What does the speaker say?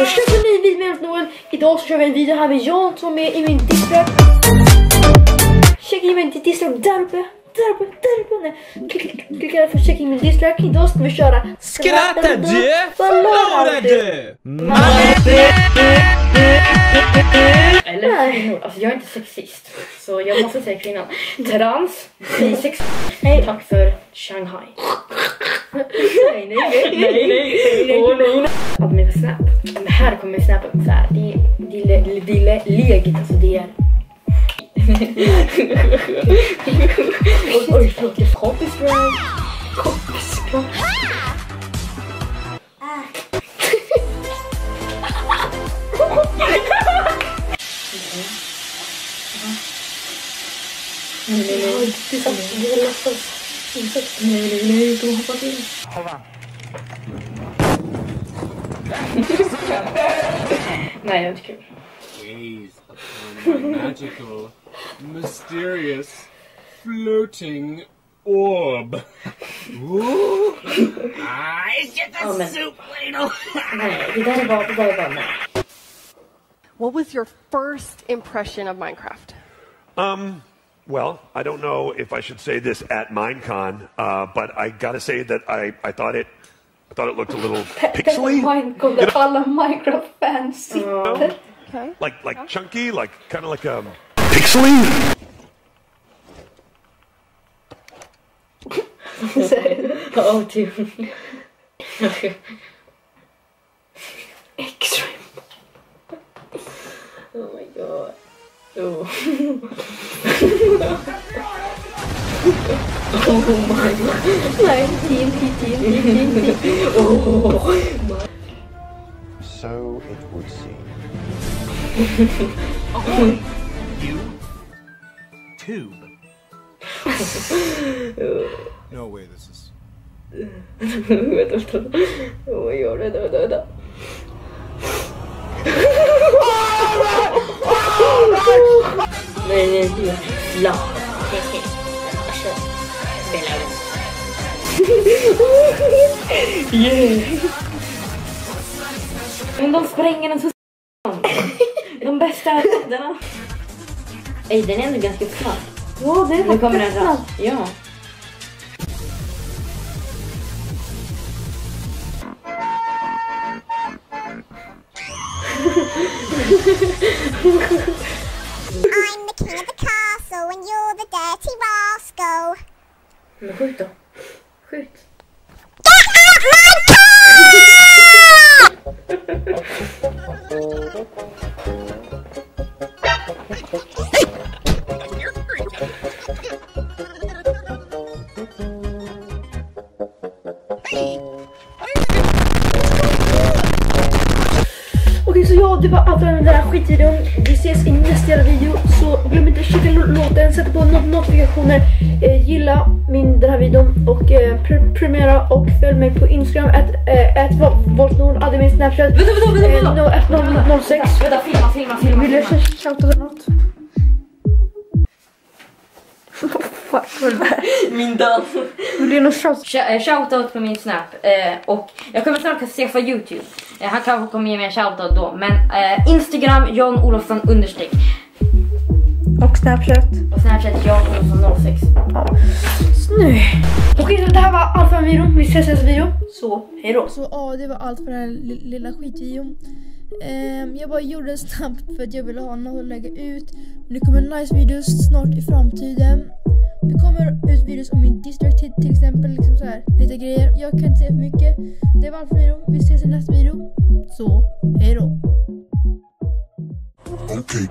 så kör vi en ny video med Noel. Idag så kör vi en video här med Jan som är i min distrack. Checka in min distrack där uppe. Där uppe, där uppe. Nej. Klicka, klicka för checka in min distrack. Idag ska vi köra Skrattar du? Förlorar du? Eller Nej. kvinnor. Alltså jag är inte sexist. Så jag måste säga kvinnan. Trans, bisex. Nej, tack för Shanghai. nej, nej, nej, nej, nej, nej, Åh, nej, nej. Admin för Snap. Men här kommer Snap upp så här. Det, det, det, det, det är legit, alltså det är... oj, förlåt. jag- Copyright. Copyright. Nej, nej, nej. Det är låtsas. Nej, nej, nej, de hoppar till. Nej, det är inte kul. Gaze upon my magical, mysterious, floating orb. Ooh. Ah, it's just a Oh, man. soup ladle. Nej, det där är bara, det där är bara nej. What was your first impression of Minecraft? Um, well, I don't know if I should say this at Minecon, uh, but I got to say that I, I thought it I thought it looked a little pixely, Minecraft, där alla Minecraft-fans sitter. Okay. like like chunky, like kind of like um pixely. Oh, du. Extreme. Oh my god. Oh. Oh my god. 19, 15, 15, 15. Oh my. So it would seem. oh, you tube. no way, this is. oh my god, no, no, no. Yeah. Men de spränger den så De bästa raderna. Ey, den är ändå ganska snabb. Ja, det är Nu kommer den rast. Ja. I'm the king of the castle and you're the dirty rascal. Men skjut då. Skjut. Okej, så ja, det var allt med den här skitvideon. Vi ses i nästa jävla video. Så glöm låten, sätta på not notifikationer, eh, gilla min, den här videon och eh, pre prenumerera och följ mig på Instagram, att äh, Voltnord, admin min Snapchat, Vänta, vänta, vänta, vänta. eh, no, 06. Vänta, filma, filma, filma. Vill du shouta något? Fuck, vad det här? Min dans. Vill du något shout? Sh- eh, Shoutout på min snap. Eh, och jag kommer snart att skaffa youtube. Eh, han kanske kommer ge mig en shoutout då. Men eh, Instagram Jan Olofsson understreck. Och Snapchat. Och snapchat Jan Olofsson 06. Nu. Okej, så det här var allt för den videon. Vi ses i nästa video. Så, hejdå. Så ja, det var allt för den här li- lilla skitvideon. Ehm, jag bara gjorde det snabbt för att jag ville ha något att lägga ut. Men det kommer nice videos snart i framtiden. Det kommer ut videos om min district till, till exempel, liksom så här, lite grejer. Jag kan inte säga för mycket. Det var allt för videon. Vi ses i nästa video. Så, hejdå. Okay.